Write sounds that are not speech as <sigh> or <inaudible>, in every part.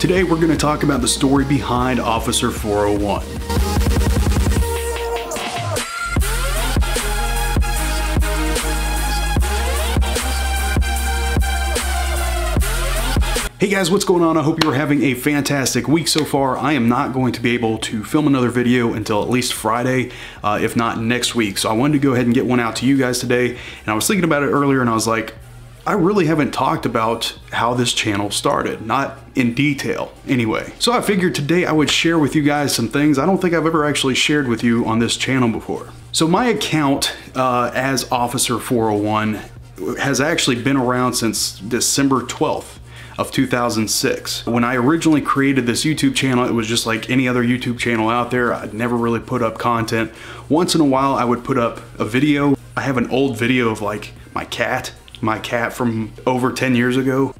Today we're going to talk about the story behind Officer 401. Hey guys, what's going on? I hope you're having a fantastic week so far. I am not going to be able to film another video until at least Friday, uh, if not next week. So I wanted to go ahead and get one out to you guys today. And I was thinking about it earlier and I was like, I really haven't talked about how this channel started, not in detail anyway. So I figured today I would share with you guys some things I don't think I've ever actually shared with you on this channel before. So my account uh, as Officer 401 has actually been around since December 12th of 2006. When I originally created this YouTube channel, it was just like any other YouTube channel out there. I'd never really put up content. Once in a while, I would put up a video. I have an old video of like my cat, my cat from over 10 years ago.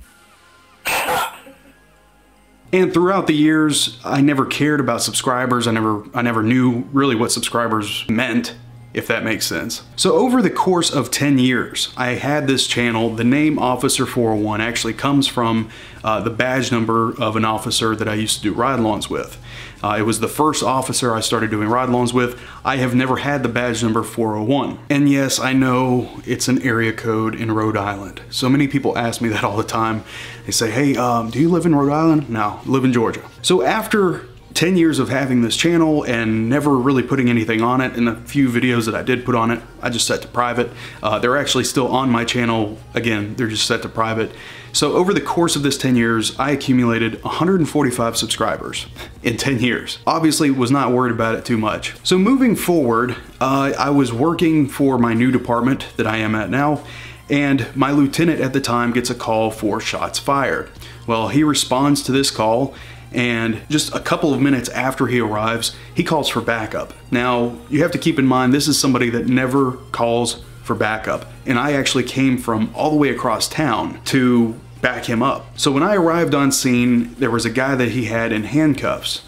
And throughout the years, I never cared about subscribers. I never, I never knew really what subscribers meant if that makes sense. So over the course of 10 years, I had this channel. The name Officer 401 actually comes from uh, the badge number of an officer that I used to do ride-alongs with. Uh, it was the first officer I started doing ride-alongs with. I have never had the badge number 401. And yes, I know it's an area code in Rhode Island. So many people ask me that all the time. They say, hey, um, do you live in Rhode Island? No, live in Georgia. So after 10 years of having this channel and never really putting anything on it and the few videos that I did put on it I just set to private. Uh, they're actually still on my channel. Again they're just set to private. So over the course of this 10 years I accumulated 145 subscribers in 10 years. Obviously was not worried about it too much. So moving forward uh, I was working for my new department that I am at now and my lieutenant at the time gets a call for shots fired. Well he responds to this call and just a couple of minutes after he arrives, he calls for backup. Now, you have to keep in mind this is somebody that never calls for backup, and I actually came from all the way across town to back him up. So when I arrived on scene, there was a guy that he had in handcuffs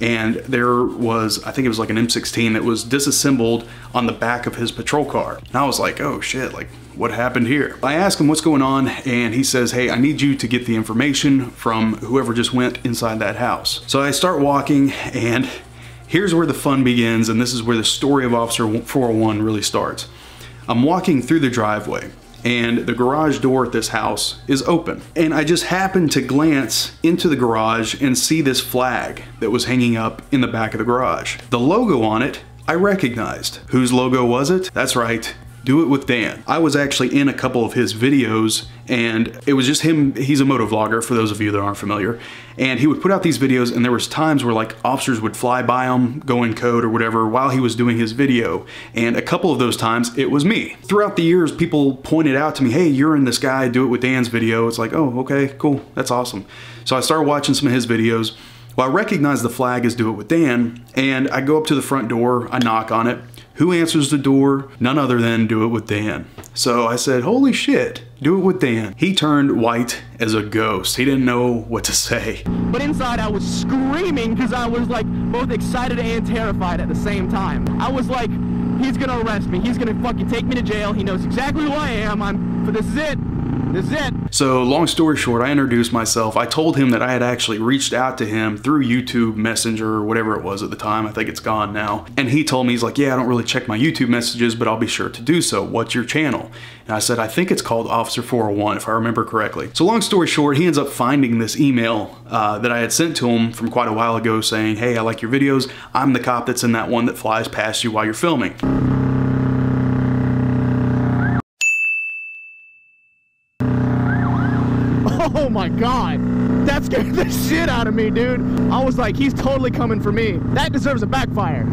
and there was, I think it was like an M16 that was disassembled on the back of his patrol car. And I was like, oh shit, like what happened here? I asked him what's going on and he says, hey, I need you to get the information from whoever just went inside that house. So I start walking and here's where the fun begins and this is where the story of Officer 401 really starts. I'm walking through the driveway and the garage door at this house is open. And I just happened to glance into the garage and see this flag that was hanging up in the back of the garage. The logo on it I recognized. Whose logo was it? That's right, do It With Dan. I was actually in a couple of his videos and it was just him, he's a moto vlogger for those of you that aren't familiar, and he would put out these videos and there was times where like officers would fly by him, go in code or whatever while he was doing his video, and a couple of those times it was me. Throughout the years, people pointed out to me, hey, you're in this guy, Do It With Dan's video. It's like, oh, okay, cool, that's awesome. So I started watching some of his videos, well, I recognize the flag as Do It With Dan, and I go up to the front door, I knock on it, who answers the door? None other than Do It With Dan. So I said, holy shit, Do It With Dan. He turned white as a ghost. He didn't know what to say. But inside I was screaming because I was like both excited and terrified at the same time. I was like, he's gonna arrest me. He's gonna fucking take me to jail. He knows exactly who I am. I'm, this is it. This is it. So long story short, I introduced myself. I told him that I had actually reached out to him through YouTube Messenger or whatever it was at the time. I think it's gone now. And he told me, he's like, yeah, I don't really check my YouTube messages, but I'll be sure to do so. What's your channel? And I said, I think it's called Officer 401, if I remember correctly. So long story short, he ends up finding this email uh, that I had sent to him from quite a while ago saying, hey, I like your videos. I'm the cop that's in that one that flies past you while you're filming. Oh my god. That scared <laughs> the shit out of me, dude. I was like, he's totally coming for me. That deserves a backfire.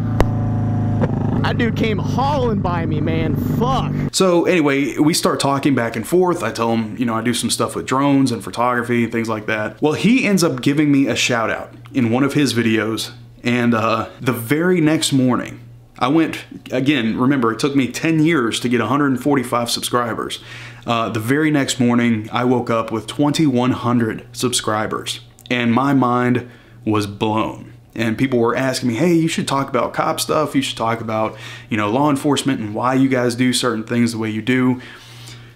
That dude came hauling by me, man. Fuck. So anyway, we start talking back and forth. I tell him, you know, I do some stuff with drones and photography and things like that. Well, he ends up giving me a shout out in one of his videos. And uh, the very next morning, I went, again, remember, it took me 10 years to get 145 subscribers. Uh, the very next morning, I woke up with 2,100 subscribers, and my mind was blown. And people were asking me, hey, you should talk about cop stuff. You should talk about, you know, law enforcement and why you guys do certain things the way you do.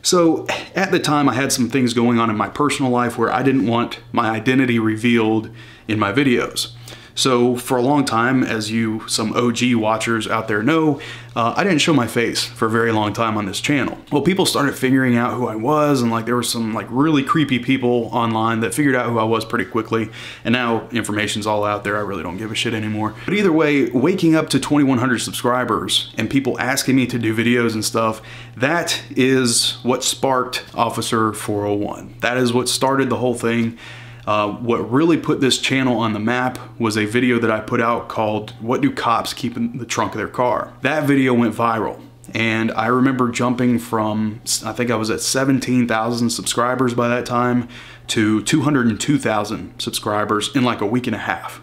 So at the time, I had some things going on in my personal life where I didn't want my identity revealed in my videos. So for a long time, as you some OG watchers out there know, uh, I didn't show my face for a very long time on this channel. Well, people started figuring out who I was and like there were some like really creepy people online that figured out who I was pretty quickly. And now information's all out there. I really don't give a shit anymore. But either way, waking up to 2100 subscribers and people asking me to do videos and stuff, that is what sparked Officer 401. That is what started the whole thing. Uh, what really put this channel on the map was a video that I put out called What Do Cops Keep in the Trunk of Their Car? That video went viral. And I remember jumping from, I think I was at 17,000 subscribers by that time to 202,000 subscribers in like a week and a half.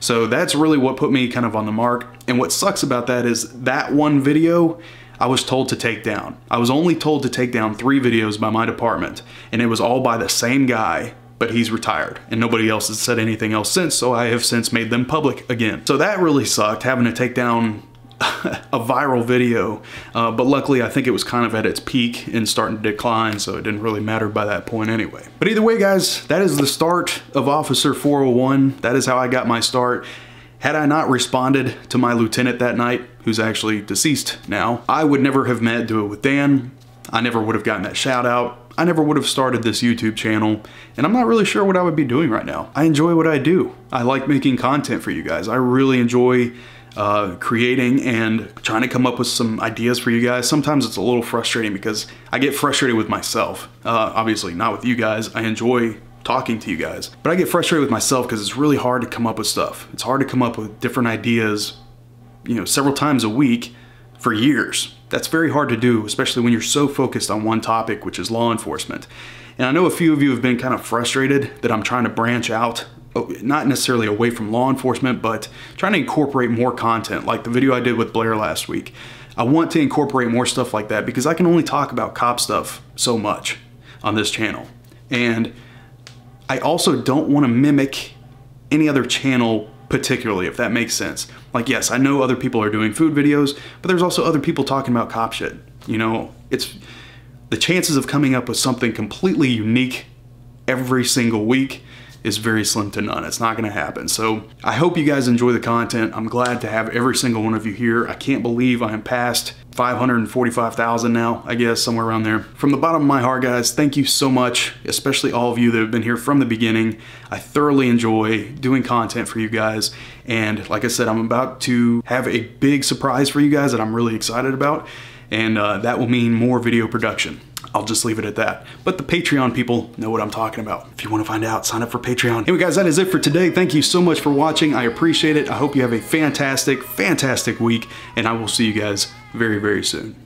So that's really what put me kind of on the mark. And what sucks about that is that one video I was told to take down. I was only told to take down three videos by my department, and it was all by the same guy but he's retired and nobody else has said anything else since, so I have since made them public again. So that really sucked, having to take down <laughs> a viral video, uh, but luckily I think it was kind of at its peak and starting to decline, so it didn't really matter by that point anyway. But either way, guys, that is the start of Officer 401. That is how I got my start. Had I not responded to my lieutenant that night, who's actually deceased now, I would never have met Do It With Dan. I never would have gotten that shout out. I never would have started this YouTube channel, and I'm not really sure what I would be doing right now. I enjoy what I do. I like making content for you guys. I really enjoy uh, creating and trying to come up with some ideas for you guys. Sometimes it's a little frustrating because I get frustrated with myself. Uh, obviously, not with you guys. I enjoy talking to you guys. But I get frustrated with myself because it's really hard to come up with stuff. It's hard to come up with different ideas, you know, several times a week for years. That's very hard to do, especially when you're so focused on one topic, which is law enforcement. And I know a few of you have been kind of frustrated that I'm trying to branch out, oh, not necessarily away from law enforcement, but trying to incorporate more content, like the video I did with Blair last week. I want to incorporate more stuff like that because I can only talk about cop stuff so much on this channel. And I also don't want to mimic any other channel particularly, if that makes sense. Like, yes, I know other people are doing food videos, but there's also other people talking about cop shit. You know, it's the chances of coming up with something completely unique every single week is very slim to none. It's not gonna happen. So I hope you guys enjoy the content. I'm glad to have every single one of you here. I can't believe I am past 545,000 now, I guess, somewhere around there. From the bottom of my heart, guys, thank you so much, especially all of you that have been here from the beginning. I thoroughly enjoy doing content for you guys. And like I said, I'm about to have a big surprise for you guys that I'm really excited about. And uh, that will mean more video production. I'll just leave it at that. But the Patreon people know what I'm talking about. If you want to find out, sign up for Patreon. Anyway, guys, that is it for today. Thank you so much for watching. I appreciate it. I hope you have a fantastic, fantastic week, and I will see you guys very, very soon.